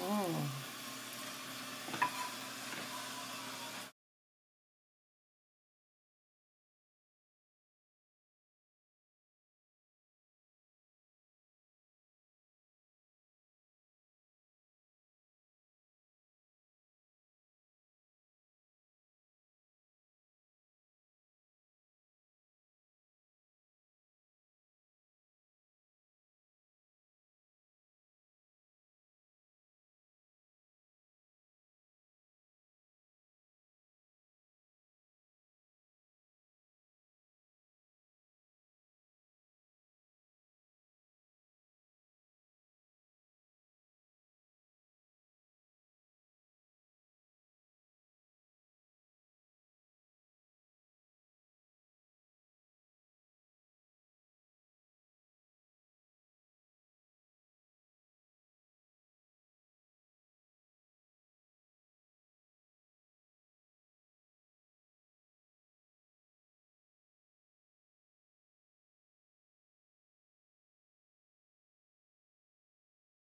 어.